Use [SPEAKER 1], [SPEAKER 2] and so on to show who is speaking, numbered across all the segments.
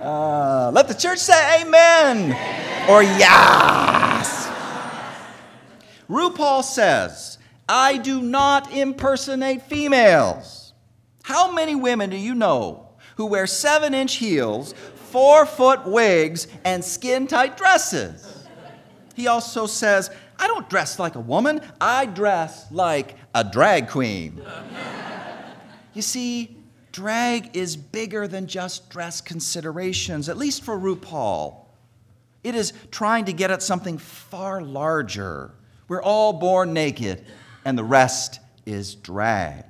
[SPEAKER 1] uh, let the church say amen, amen. or yes. RuPaul says, I do not impersonate females. How many women do you know who wear seven inch heels, four foot wigs, and skin tight dresses? He also says, I don't dress like a woman, I dress like a drag queen. you see, drag is bigger than just dress considerations, at least for RuPaul. It is trying to get at something far larger. We're all born naked, and the rest is drag,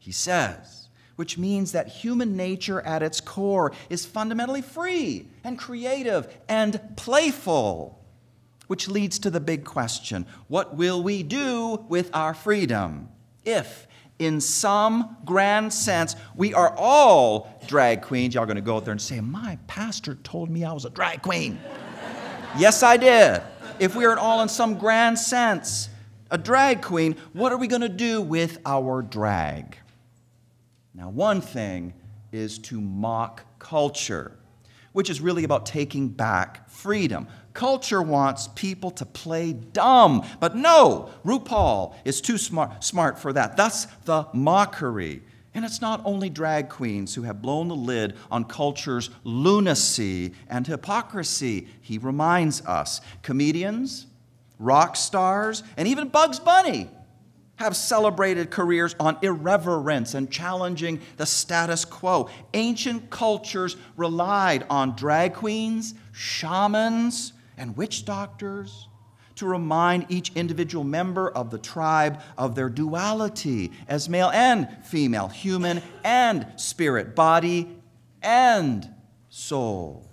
[SPEAKER 1] he says, which means that human nature at its core is fundamentally free and creative and playful. Which leads to the big question what will we do with our freedom if, in some grand sense, we are all drag queens? Y'all gonna go out there and say, My pastor told me I was a drag queen. yes, I did. If we are all, in some grand sense, a drag queen, what are we gonna do with our drag? Now, one thing is to mock culture, which is really about taking back freedom. Culture wants people to play dumb, but no, RuPaul is too smart, smart for that. That's the mockery. And it's not only drag queens who have blown the lid on culture's lunacy and hypocrisy, he reminds us. Comedians, rock stars, and even Bugs Bunny have celebrated careers on irreverence and challenging the status quo. Ancient cultures relied on drag queens, shamans, and witch doctors to remind each individual member of the tribe of their duality as male and female, human and spirit, body and soul.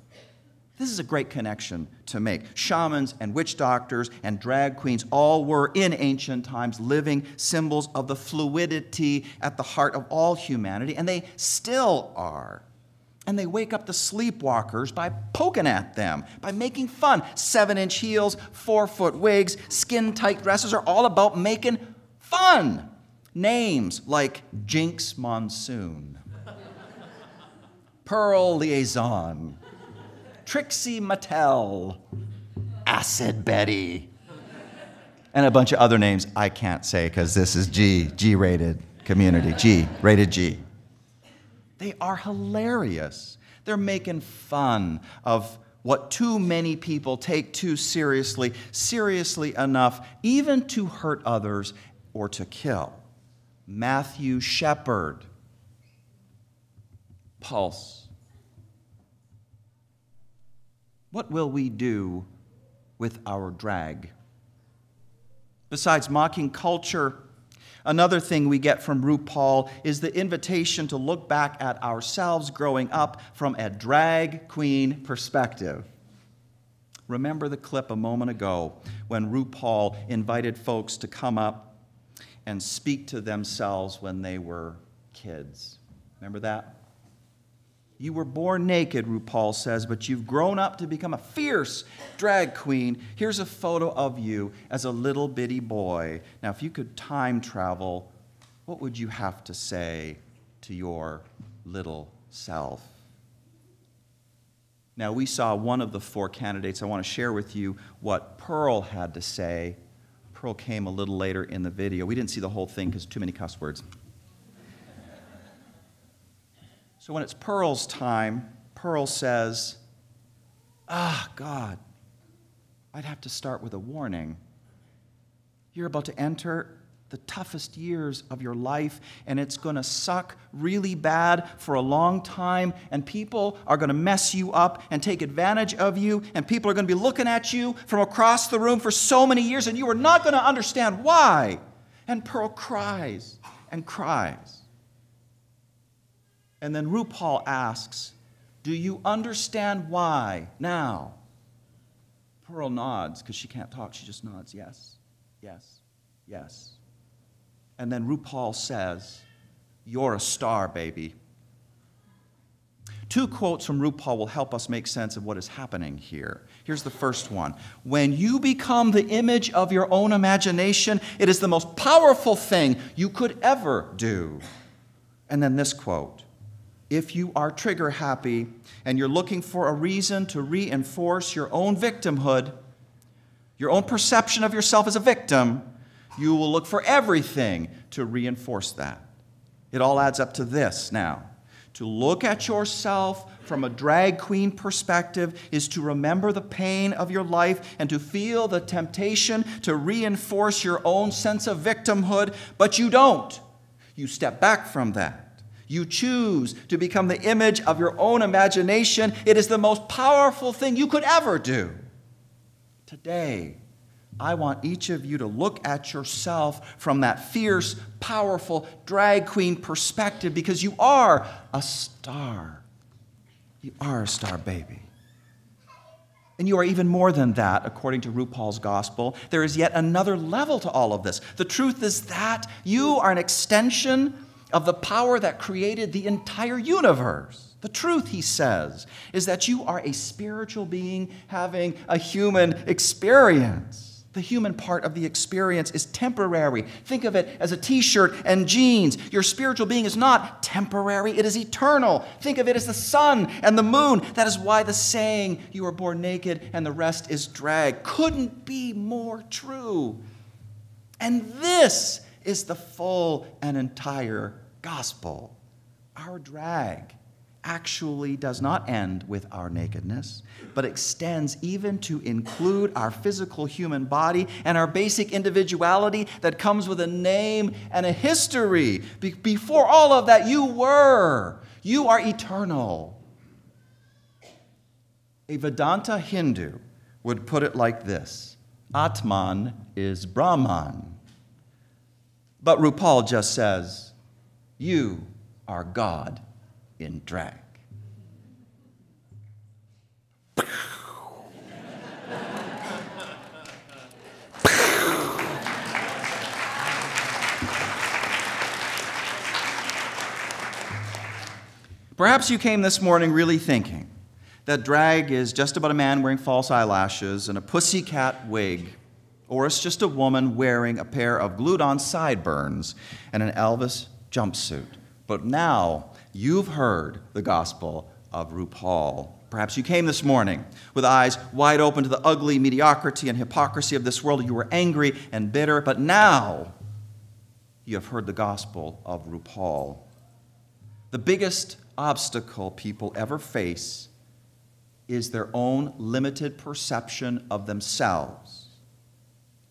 [SPEAKER 1] This is a great connection to make. Shamans and witch doctors and drag queens all were in ancient times living symbols of the fluidity at the heart of all humanity, and they still are and they wake up the sleepwalkers by poking at them, by making fun. Seven inch heels, four foot wigs, skin tight dresses are all about making fun. Names like Jinkx Monsoon, Pearl Liaison, Trixie Mattel, Acid Betty, and a bunch of other names I can't say because this is G, G rated community, G, rated G. They are hilarious. They're making fun of what too many people take too seriously, seriously enough, even to hurt others or to kill. Matthew Shepard, Pulse. What will we do with our drag? Besides mocking culture, Another thing we get from RuPaul is the invitation to look back at ourselves growing up from a drag queen perspective. Remember the clip a moment ago when RuPaul invited folks to come up and speak to themselves when they were kids. Remember that? You were born naked, RuPaul says, but you've grown up to become a fierce drag queen. Here's a photo of you as a little bitty boy. Now, if you could time travel, what would you have to say to your little self? Now, we saw one of the four candidates. I want to share with you what Pearl had to say. Pearl came a little later in the video. We didn't see the whole thing because too many cuss words. So when it's Pearl's time, Pearl says, Ah, God, I'd have to start with a warning. You're about to enter the toughest years of your life, and it's going to suck really bad for a long time, and people are going to mess you up and take advantage of you, and people are going to be looking at you from across the room for so many years, and you are not going to understand why. And Pearl cries and cries. And then RuPaul asks, Do you understand why now? Pearl nods because she can't talk. She just nods, Yes, yes, yes. And then RuPaul says, You're a star, baby. Two quotes from RuPaul will help us make sense of what is happening here. Here's the first one When you become the image of your own imagination, it is the most powerful thing you could ever do. And then this quote if you are trigger happy and you're looking for a reason to reinforce your own victimhood, your own perception of yourself as a victim, you will look for everything to reinforce that. It all adds up to this now. To look at yourself from a drag queen perspective is to remember the pain of your life and to feel the temptation to reinforce your own sense of victimhood, but you don't. You step back from that. You choose to become the image of your own imagination. It is the most powerful thing you could ever do. Today, I want each of you to look at yourself from that fierce, powerful drag queen perspective because you are a star. You are a star baby. And you are even more than that, according to RuPaul's gospel. There is yet another level to all of this. The truth is that you are an extension of the power that created the entire universe. The truth, he says, is that you are a spiritual being having a human experience. The human part of the experience is temporary. Think of it as a t shirt and jeans. Your spiritual being is not temporary, it is eternal. Think of it as the sun and the moon. That is why the saying, you are born naked and the rest is drag, couldn't be more true. And this is the full and entire gospel. Our drag actually does not end with our nakedness, but extends even to include our physical human body and our basic individuality that comes with a name and a history. Be- before all of that, you were. You are eternal. A Vedanta Hindu would put it like this Atman is Brahman. But RuPaul just says, You are God in drag. Perhaps you came this morning really thinking that drag is just about a man wearing false eyelashes and a pussycat wig or it's just a woman wearing a pair of glued on sideburns and an Elvis jumpsuit. But now you've heard the gospel of RuPaul. Perhaps you came this morning with eyes wide open to the ugly mediocrity and hypocrisy of this world. You were angry and bitter, but now you have heard the gospel of RuPaul. The biggest obstacle people ever face is their own limited perception of themselves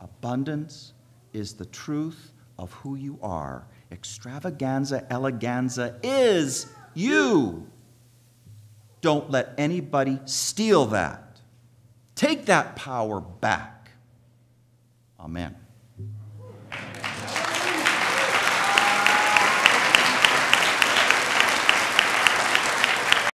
[SPEAKER 1] Abundance is the truth of who you are. Extravaganza, eleganza is you. Don't let anybody steal that. Take that power back. Amen.